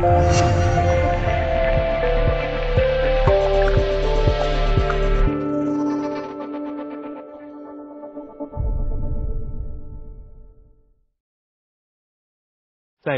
在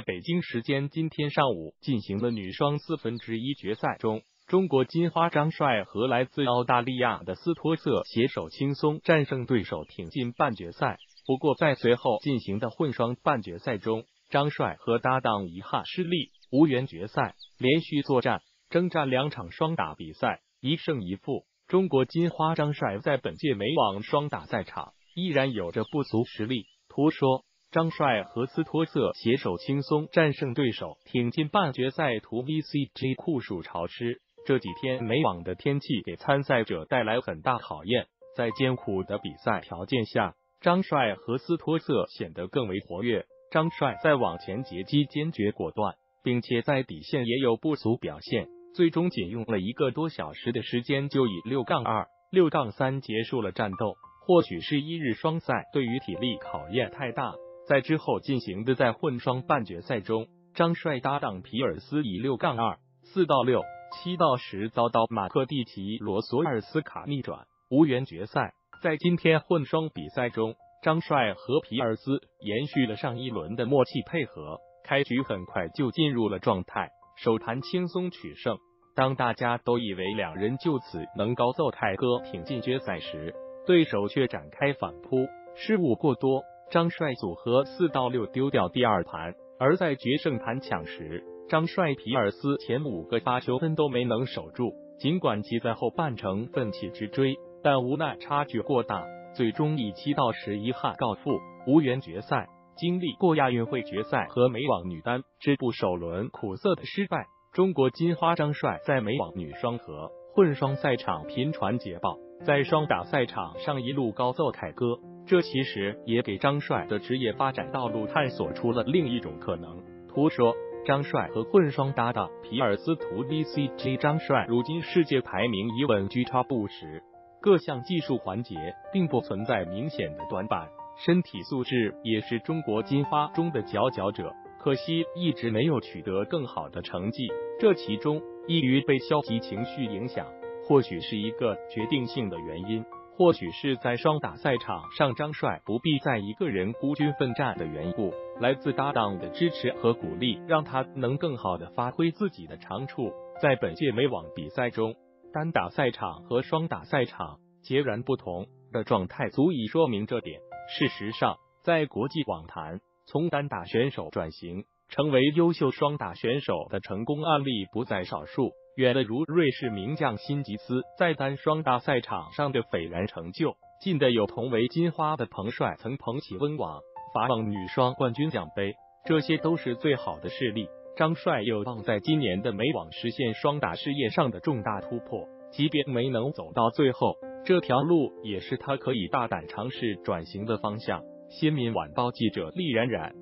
北京时间今天上午进行的女双四分之一决赛中，中国金花张帅和来自澳大利亚的斯托瑟携手轻松战胜对手，挺进半决赛。不过，在随后进行的混双半决赛中，张帅和搭档遗憾失利，无缘决赛。连续作战，征战两场双打比赛，一胜一负。中国金花张帅在本届美网双打赛场依然有着不俗实力。图说。张帅和斯托瑟携手轻松战胜对手，挺进半决赛。图 VCG 酷暑潮湿，这几天美网的天气给参赛者带来很大考验。在艰苦的比赛条件下，张帅和斯托瑟显得更为活跃。张帅在网前截击坚决果断，并且在底线也有不俗表现，最终仅用了一个多小时的时间就以六杠二、六杠三结束了战斗。或许是一日双赛对于体力考验太大。在之后进行的在混双半决赛中，张帅搭档皮尔斯以六杠二、四到六、七到十遭到马克蒂奇罗索尔斯卡逆转，无缘决赛。在今天混双比赛中，张帅和皮尔斯延续了上一轮的默契配合，开局很快就进入了状态，首盘轻松取胜。当大家都以为两人就此能高奏泰歌挺进决赛时，对手却展开反扑，失误过多。张帅组合四到六丢掉第二盘，而在决胜盘抢时，张帅皮尔斯前五个发球分都没能守住。尽管其在后半程奋起直追，但无奈差距过大，最终以七到十遗憾告负，无缘决赛。经历过亚运会决赛和美网女单支部首轮苦涩的失败，中国金花张帅在美网女双和混双赛场频传捷报，在双打赛场上一路高奏凯歌。这其实也给张帅的职业发展道路探索出了另一种可能。图说，张帅和混双搭档皮尔斯图 VCG，张帅如今世界排名已稳居 top 十，各项技术环节并不存在明显的短板，身体素质也是中国金花中的佼佼者。可惜一直没有取得更好的成绩，这其中易于被消极情绪影响，或许是一个决定性的原因。或许是在双打赛场上，张帅不必再一个人孤军奋战的缘故，来自搭档的支持和鼓励，让他能更好的发挥自己的长处。在本届美网比赛中，单打赛场和双打赛场截然不同的状态，足以说明这点。事实上，在国际网坛，从单打选手转型成为优秀双打选手的成功案例不在少数。远的如瑞士名将辛吉斯在单双打赛场上的斐然成就，近的有同为金花的彭帅曾捧起温网法网女双冠军奖杯，这些都是最好的事例。张帅有望在今年的美网实现双打事业上的重大突破，即便没能走到最后，这条路也是他可以大胆尝试转型的方向。新民晚报记者厉冉冉。